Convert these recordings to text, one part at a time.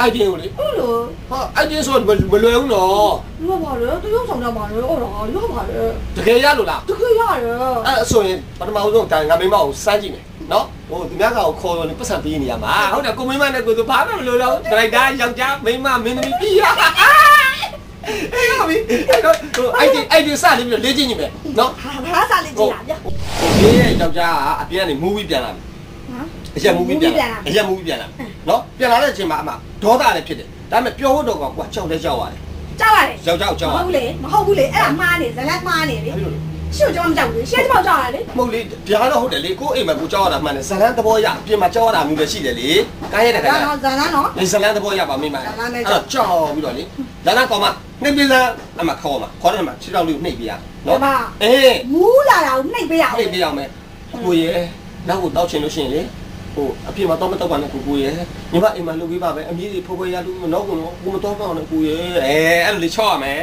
အိုက်တင်ကိုလေဟုတ်လို့ဟာအိုက်တင်ဆိုမလွယ်ဘူးနော်ရပါလေတရုပ်ဆောင်ကြပါလေဟုတ်လားရပါလေတကယ်ရလို့လားတကယ်ရတယ်အဲ့ဆိုရင်ပထမဆုံးတိုင်ငါမိမကိုစမ်းကြည့်မယ်နော်ဟိုသူများကောင်ခေါ်လို့ပတ်စံပေးနေရမှာဟုတ်တယ်ကိုမိမနဲ့ကိုသူဘာမှမလုပ်တော့ဒရိုက်တာယောက်ျားမိမမင်းသမီးပြီးရအေးဟုတ်ပြီအဲ့တော့ဟိုအိုက်တင်အိုက်တင်စနေပြီးလေ့ကျင့်ကြည့်မယ်နော်ဟာဘာစားလေးကြည့်တာဗျဟိုဘေးရဲ့ယောက်ျားကအပြင်ကနေမူးပြီးပြန်လာပြီဟမ် အရက်မူးပြီးပြန်လာအရက်မူးပြီးပြန်လာနော်ပြန်လာတဲ့အချိန်မှာအမဒေါသလည်းဖြစ်တယ်ဒါပေမဲ့ပြောဖို့တော့ကွာကြောက်လဲကြောက်ရတယ်ကြောက်ရတယ်ယောက်ျားကိုကြောက်မရဟုတ်လေမဟုတ်ဘူးလေအဲ့ဒါမှားနေဇလက်မှားနေလေအဲ့လိုရှုပ်ကြောင်းမကြောက်ဘူးရှေ့ကြောက်ကြောက်ရတယ်လေမဟုတ်လေဒါကတော့ဟုတ်တယ်လေကိုအိမ်မှာကိုကြောက်ရတာမှန်တယ်ဇလန်းသဘောရအပြင်မှာကြောက်ရတာမျိုးလည်းရှိတယ်လေကားရတဲ့ခါဒါကျတော့ဇာနာနော်လေဇလန်းသဘောရပါမိမဇလန်းနဲ့အဲ့တော့ကြောက်ပြီးတော့လေဇလန်းကောင်မနှိပ်ပြီးသားအမခေါ်မှာခေါ်တယ်မှာခြေထောက်လေးကိုနှိပ်ပြီးရနော်အေးမူးလာတာကိုနှိပ်ပေးရအောင်နှိပ်ပြီးအောင်မယ်ကိုရဲ နောက်ကိုတောက်ချင်လို့ရှိရင်လေဟိုအပြင်မှာတော့မတော့ပါနဲ့ကိုကိုရဲညီမအိမ်မှာလုပ်ပြီးပါပဲအမြည်တွေဖိုးဖိုးရလို့မတော့ဘူးနော်ကိုမတော့ပါနဲ့ကိုရဲအဲအဲ့လိုလေချော့ရမယ်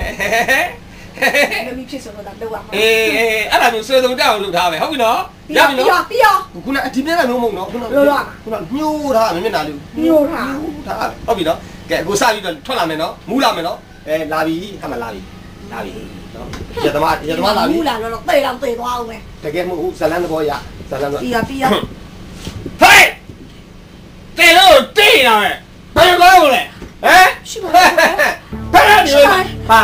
မမီဖြစ်ဆိုတော့တော့ရမှာအေးအေးအဲ့ဒါမျိုးဆွေဆုံးတောက်လုပ်ထားပဲဟုတ်ပြီနော်ရပြီပြီးနော်တော့ပြီးတော့ခုနအဒီမျက်နှာမျိုးမဟုတ်နော်ခုနလို့တော့ခုနညှိုးထားမျက်နှာလေးညိုထားထားဟုတ်ပြီနော်ကဲအခုစပြီးတော့ထွက်လာမယ်နော်မူးလာမယ်နော်အဲလာပြီဟာမလာပြီလာပြီနော်ရသမားရသမားလာပြီမူးလာတော့တေးတော့တေးသွားအောင်ပဲတကယ်မဟုတ်ဘူးဇလန်းသဘောရ ဇလန်းသဘောပြီးတော့ပြီးတော့ဟဲ့တဲလို့တေးလာမယ်ဘယ်ကောင်းလဲဟမ်ရှိပါဖဲနေပါ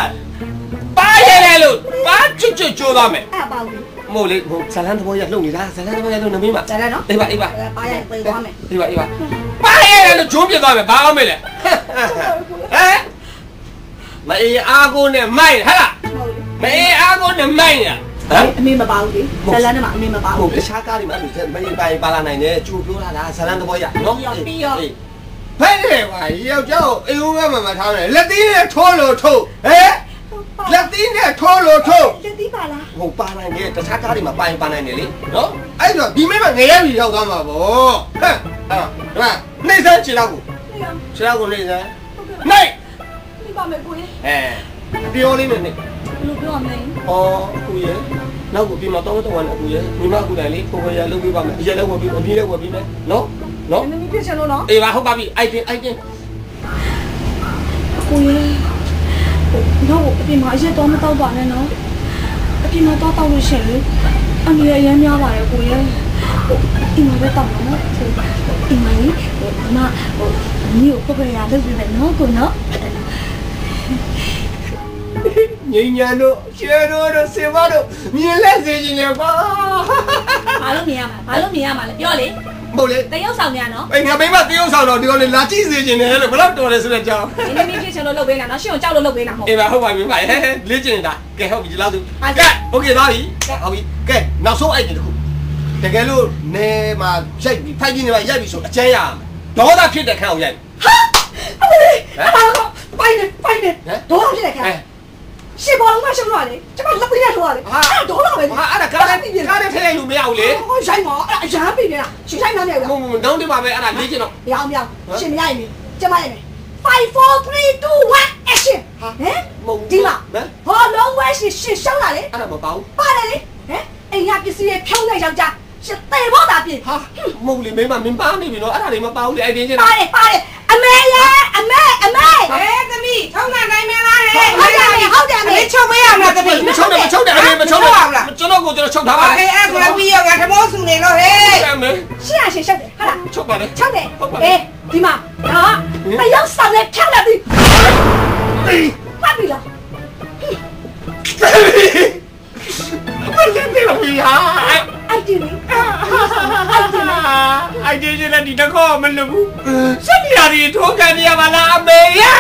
ပါရဲလေလို့ပါချွတ်ချွတ်ကြိုးသွားမယ်အဲ့ပါဘူးမဟုတ်လေဟိုဇလန်းသဘောရလှုပ်နေတာဇလန်းသဘောရလှုပ်နေမိမှာဒါလည်းနော်အေးပါအေးပါပါရတေးသွားမယ်အေးပါအေးပါပါရဲလေလို့ဂျုံးပြသွားမယ်ဘာအောင်မေးလဲဟမ်မအေးအားကိုနဲ့မိုက်ဟဲ့လားမအေးအားကိုနဲ့မိုက်ညာ ဟမ်အမေမပါဘူးလေဇလန်းနဲ့မှအမေမပါဟုတ်ဘူးတခြားကားတွေမှာအဲ့လိုမအေးပါပါလာနိုင်တယ်ကြိုပြောလာတာဇလန်းသဘောရနော်ပြီးရောဖဲနေပါယောက်ျားကိုအိမ်ဦးကမှမထားနဲ့လက်သီးနဲ့ထိုးလို့ထိုးဟဲ့လက်သီးနဲ့ထိုးလို့ထိုးလက်သီးပါလားဟိုပါနိုင်တယ်တခြားကားတွေမှာပါရင်ပါနိုင်တယ်လေနော်အဲ့တော့ဒီမိမငရဲပြီးရောက်သွားမှာဗောဟဲ့အဲ့ဒါနှိမ့်စမ်းခြေတော့ကိုနေရခြေတော့ကိုနှိမ့်စမ်းနှိမ့်ဒီပါမယ်ကိုရင်အဲပြောလေးနဲ့နှိမ့် ဘယ်လိုပြောရမလဲဩအခုရဲ့နောက်ကိုပြင်မှာတော့တော့ဝင်အခုရဲ့မိမကူတိုင်းလေးကိုကိုရလုပ်ပေးပါမယ်အရက်လည်းဝယ်ပြီးအပြေးလည်းဝယ်ပြီးမယ်နော်နော်မမီဖြစ်ချင်လို့နော်အေးပါဟုတ်ပါပြီအိုက်တင်အိုက်တင်ကိုရင်တော့အပြင်မှာအရက်တော့မတော့ပါနဲ့နော်အပြင်မှာတော့တောက်လို့ရှိရင်လေအမေအရင်များပါတယ်ကိုရင်အိမ်မှာပဲတောက်နော်အိမ်မှာလေဟိုမဟိုမြို့ကိုပဲရလုပ်ပြီးမယ်နော်ကိုနော် ငိညာတို့ရှယ်တို့တို့စေမတို့မြင်လက်စေခြင်းလေကွာ ဘာလို့မြင်ရမှာဘာလို့မြင်ရမှာလဲပြောလေ မဟုတ်လေ တရုပ်ဆောင်များနော် အေးငါမိမတရုပ်ဆောင်တော့ဒီကောင်လေလာကြည့်စေခြင်းလေလို့ဘယ်တော့တော်လဲဆိုတဲ့အကြောင်း မမီဖြစ်ချင်လို့လုပ်ပေးတာနော်ရှင်းကိုကြောက်လို့လုပ်ပေးတာမဟုတ် အေးပါဟုတ်ပါပြီပါဟဲ့လေ့ကျင်နေတာကဲဟုတ်ပြီဒီလောက်သူ ဟုတ် ကဲโอเคသွားပြီဟုတ်ပြီကဲနောက်ဆုံးအိုက်တင်တစ်ခုတကယ်လို့နေမှာရိုက်ပြီဖိုက်ပြီးနေမှာရိုက်ပြီဆိုအကျန်းရအောင်ဒေါသဖြစ်တဲ့ခန်းအောင်ရိုက် အဲ့ဒါတော့ပိုင်နေပိုင်နေတော့ဖြစ်တယ်ခါ အဲ ရှေ့ဘောလုံး သ မရှုံးတော့လေကျမလက်ပေးရထိုးရတယ်အဲ့တော့တော့ပဲဟာအဲ့ဒါကားနဲ့ကားနဲ့ထည့်လိုက်လို့မရဘူးလေဟိုဆိုင်မှာအဲ့အရန်ပြနေတာရှင်ဆိုင်မှာနေရမဟုတ်ဘူးနောက်တစ်ပါပဲအဲ့ဒါလေ့ကျင်တော့ရောင်ပြောင်ရှင်မရရင်ကျမရမယ်5 4 3 2 1 action ဟမ်ဒီမှာဟောလုံးဝရှင်ရှင်ရှောင်းလာလေအဲ့ဒါမပေါ့ဘူးပါတယ်လေဟမ်အိမ်ကပစ္စည်းတွေဖြုံးနေယောက်ျားရှင်တေဖို့တာပြင်ဟာမဟုတ်လေမိမမင်းပါနေပြီနော်အဲ့ဒါတွေမပေါ့ဘူးလေအိုက်တင်ကျင်ပါတယ်ပါတယ် အမေရဲ့အမေအမေဟဲ့သမီးထုံးနိုင်မလားဟဲ့ဟုတ်တယ်မေဟုတ်တယ်မေမချုပ်မရမှာသမီးမချုပ်တယ်မချုပ်တယ်အဲ့မချုပ်ဘူးလားကျွန်တော်ကိုကျွန်တော်ချုပ်ထားပါအေးအဲ့ဒါပြီးရောငါသဘောစုနေလို့ဟဲ့အဲ့မယ်ရှင်းရရှင်းရှောက်တယ်ဟုတ်လားချုပ်ပါလေချောက်တယ်အေးဒီမှာဒါတယောက်ဆောင်နဲ့ဖြောက်လာပြီပ အိုက်တင်ကျင်တဲ့ဒီတကောမလုပ်ဘူးစက်ပြာဒီထိုးကန်နေရပါလားအမေရဲ့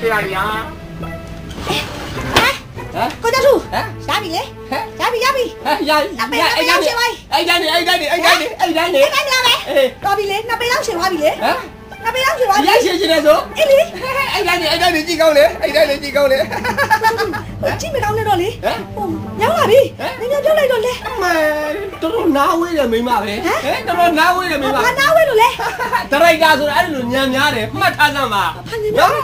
ပြာရဟမ်ကိုတဆူဟမ်ရပြီလေဟမ်ရပြီရပြီရရအဲ့ဒါနေအဲ့ဒါနေအဲ့ဒါနေအဲ့ဒါနေအဲ့ဒါနေအဲ့ဒါလည်းအေးတော်ပြီလေနှစ်ပေးလောက်ရှင်သွားပြီလေဟမ်နှစ်ပေးလောက်ရှင်သွားပြီရရှိချင်တယ်ဆိုအေးလေအဲ့ဒါနေအဲ့ဒါနေကြည့်ကောင်းလေအဲ့ဒါနေကြည့်ကောင်းလေကြည့်မကောင်းနဲ့တော့လေဟမ်ဟိုညောင်းလာပြီနင်ညပြောလိုက်တော့လေအမေ တော်တော်နားဝေးတယ်မိမပဲဟဲ့တော်တော်နားဝေးတယ်မိမဘာနာဝဲလို့လဲဒရိုက်တာဆိုတာအဲ့လိုညံများတယ်မှတ်ထားစမ်းပါဖန်နေပါညောင်း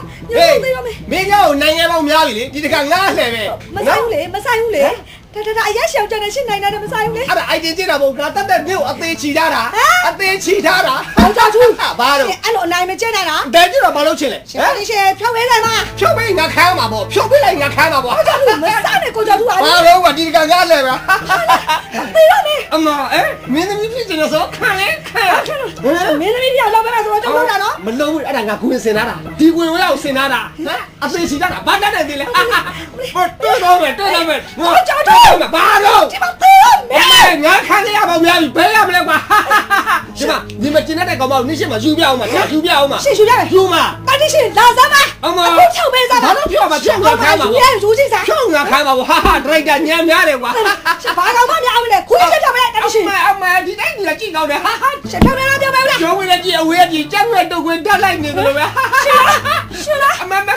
သေးပါမယ်မင်းကြောက်နိုင်ငံပေါင်းများပြီလေဒီတခါငားလှည့်ပဲမဆိုင်ဘူးလေမဆိုင်ဘူးလေ ဒါဒါဒါအရက်ရှောင်ကြတဲ့ရှင်းနိုင်တာမဆိုင်ဘူးလေအဲ့ဒါအိုက်တင်ကြည့်တာပေါ့ငါတက်တက်မြို့အသေးချီထားတာအသေးချီထားတာအောင်ကြသူဘာလို့အဲ့လိုအနိုင်မကျနိုင်တာတဲကြည့်တော့ဘာလို့ချင်လဲရှင်လေးရှင်ဖြောက်ဝဲတယ်မဖြုတ်ပေးငါခမ်းမှာပေါ့ဖြုတ်ပေးလိုက်ငါခမ်းမှာပေါ့အောင်ကြသူမစားနဲ့ကိုကြသူအားဘာလို့ကဒီကကားလဲဗျာတေးရမယ်အမအဲမင်းသမီးဖြစ်နေဆိုခံလဲခံမင်းသမီးပြောက်တော့ပဲဆိုတော့ကျုပ်တို့တာနော်မလုံးဘူးအဲ့ဒါငါကွင်းစင်ထားတာဒီကွင်းဝဲအောင်စင်ထားတာဟမ် အသေးချီထားတာဘာတတ်တယ်ဒီလဲဟောတော်တော်ပဲတော်တော်ပဲဘာလို့ဒီမှာတေးရမယ်မဲငါခံရပါများပြီဘယ်ရမလဲကွာဒီမှာဒီမှာကျင်တဲ့ကောင်မကိုနေ့ရှင်းမှာယူပြအောင်မှာယူပြအောင်မှာရှင်ရှူရမယ်ယူမှာပါတီရှင်လာစမ်းပါအမအခုဖြောက်ပဲစားပါဘာလို့ဖြောက်မှာဖြောက်မှာခမ်းမှာယူရယူကြည့်စားဖြောက်ငါခမ်းမှာဟာဟာဒရိုက်တာညံများတယ်ကွာရှင်ဘာကောင်မှမအောင်လေခွေးချက်ချက်ပဲတအတိရှင်မအမဒီတိုင်းကြီးကြည့်ကောင်းတယ်ဟာဟာရှင်ဖြောက်ပဲလားဖြောက်ပဲလားကျောင်းဝင်ကြည့်အဝေးကြည့်ကျန်းွယ်တုတ်ခွေတက်လိုက်နေတယ်လို့ပဲရှင်လားရှင်လားအမမ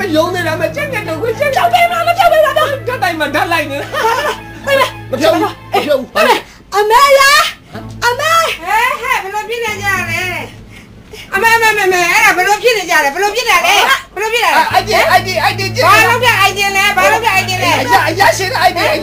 mình dùng thì là mình chết ngay được quyền chết. Cháu tim nó, nó cháu tim nó Cái tay mình thắt lại nữa. Đây này, mình dùng Mình dùng Đây này, ở mê ra Ở mê Ê, hẹ, mình lộp chết này nhà này À mẹ mẹ mẹ mẹ, à phải lốp chết này nhà này, phải lốp chết này đây Phải lốp chết này Anh đi anh đi anh đi chị Phải lốp chết anh đi nè, phải lốp chết anh đi nè. Dạ, dạ xin anh chị